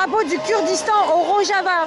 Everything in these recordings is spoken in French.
drapeau du Kurdistan au Rojava.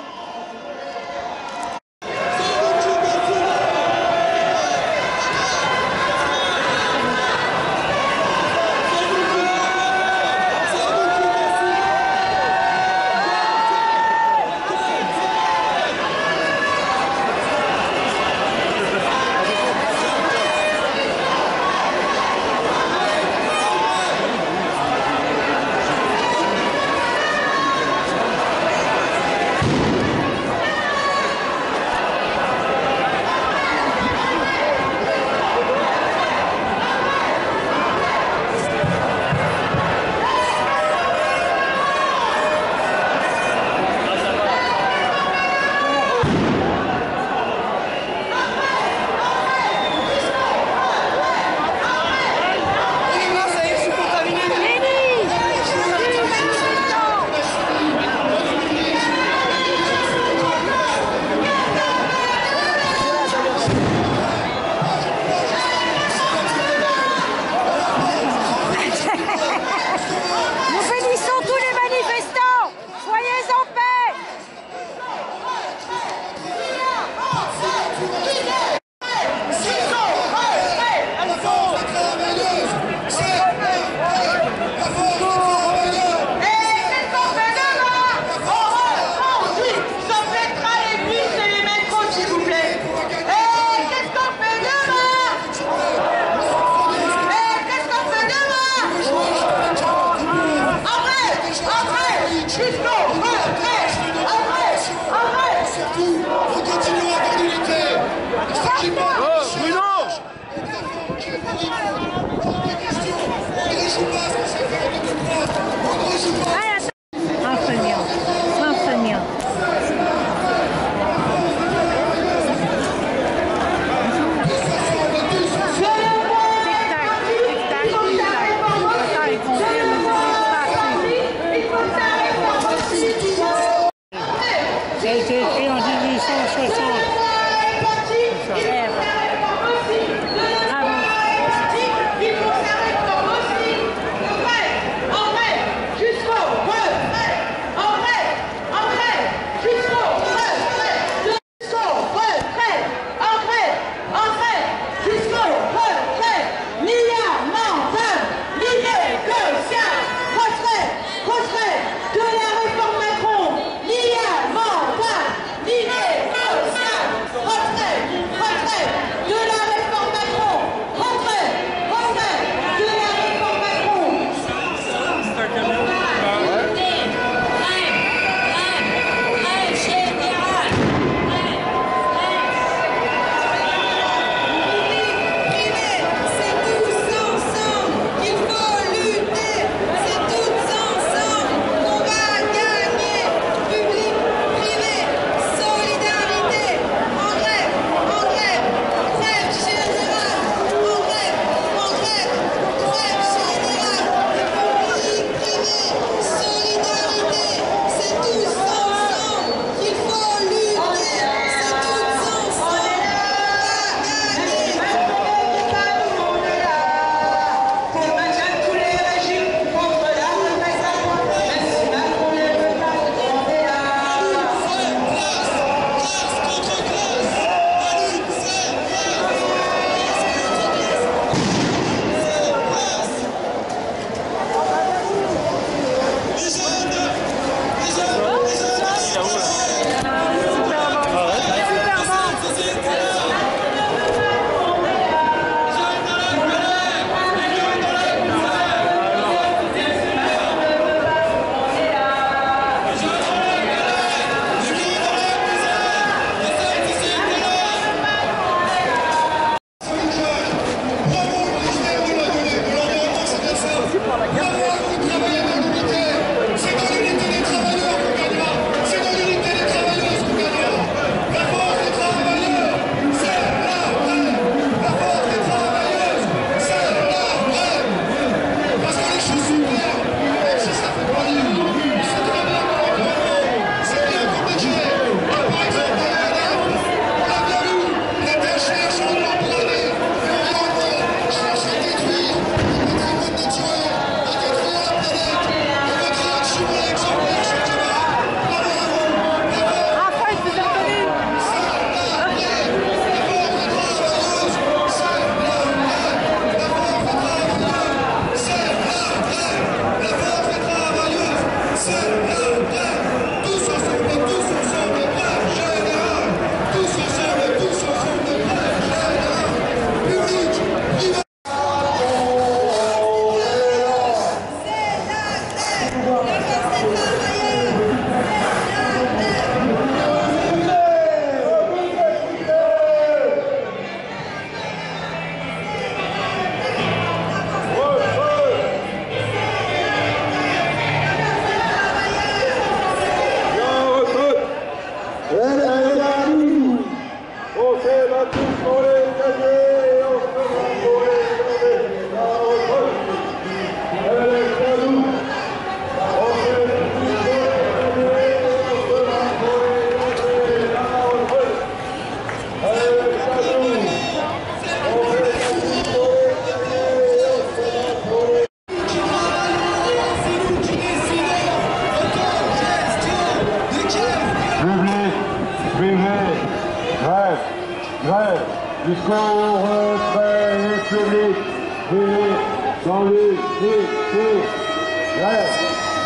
Prêt,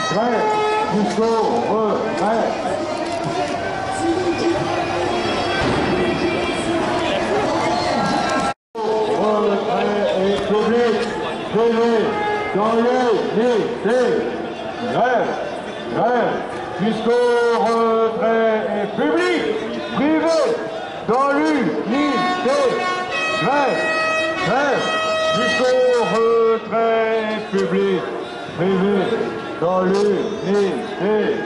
prêt, jusqu'au retrait. Retrait et public, privé, dans les. Grève, grève, jusqu'au retrait public, privé, dans l'unité. Grève, grève, jusqu'au retrait public prévu dans l'unité.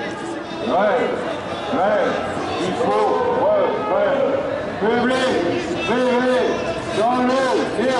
Bref, bref, il faut refaire. Public, privé, dans l'unité.